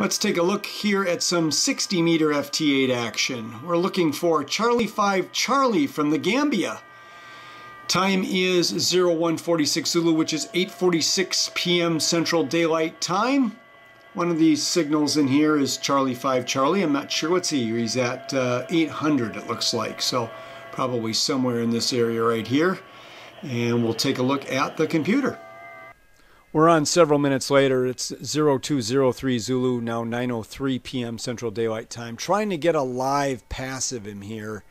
Let's take a look here at some 60 meter FT8 action. We're looking for Charlie 5 Charlie from the Gambia. Time is 0146 Zulu, which is 8.46 p.m. Central Daylight Time. One of these signals in here is Charlie 5 Charlie. I'm not sure what's he. He's at uh, 800 it looks like. So probably somewhere in this area right here. And we'll take a look at the computer. We're on several minutes later. It's 0203 Zulu, now 9.03 p.m. Central Daylight Time. Trying to get a live pass of him here.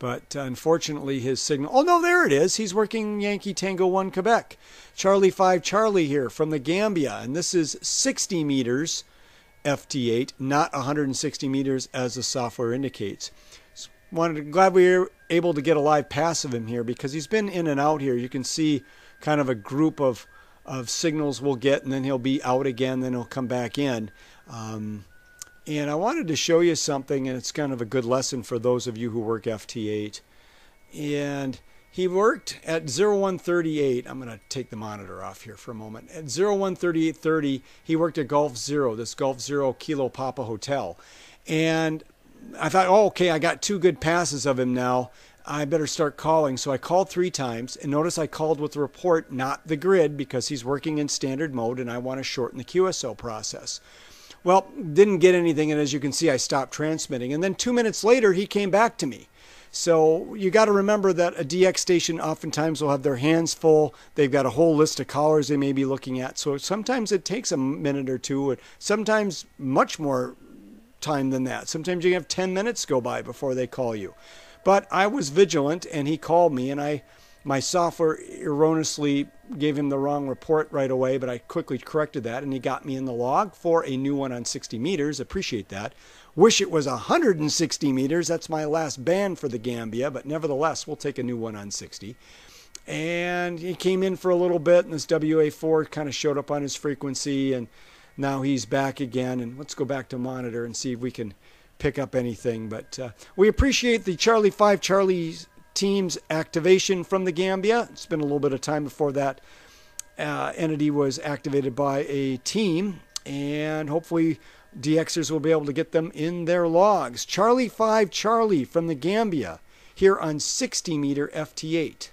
But uh, unfortunately, his signal. Oh, no, there it is. He's working Yankee Tango 1 Quebec. Charlie 5 Charlie here from the Gambia. And this is 60 meters FT8, not 160 meters as the software indicates. Wanted, glad we were able to get a live pass of him here because he's been in and out here. You can see kind of a group of of signals we'll get, and then he'll be out again, then he'll come back in. Um, and I wanted to show you something, and it's kind of a good lesson for those of you who work FT8. And he worked at 0138. I'm going to take the monitor off here for a moment. At 013830, he worked at Golf Zero, this Golf Zero Kilo Papa Hotel. And I thought, oh, okay, I got two good passes of him now. I better start calling. So I called three times, and notice I called with the report, not the grid, because he's working in standard mode and I want to shorten the QSO process. Well, didn't get anything, and as you can see, I stopped transmitting. And then two minutes later, he came back to me. So you got to remember that a DX station oftentimes will have their hands full. They've got a whole list of callers they may be looking at. So sometimes it takes a minute or two, and sometimes much more time than that. Sometimes you have 10 minutes go by before they call you. But I was vigilant, and he called me, and I my software erroneously gave him the wrong report right away, but I quickly corrected that, and he got me in the log for a new one on 60 meters. Appreciate that. Wish it was 160 meters. That's my last band for the Gambia, but nevertheless, we'll take a new one on 60. And he came in for a little bit, and this WA4 kind of showed up on his frequency, and now he's back again. And let's go back to monitor and see if we can pick up anything. But uh, we appreciate the Charlie 5 Charlie team's activation from the Gambia. It's been a little bit of time before that uh, entity was activated by a team, and hopefully DXers will be able to get them in their logs. Charlie 5 Charlie from the Gambia here on 60 meter FT8.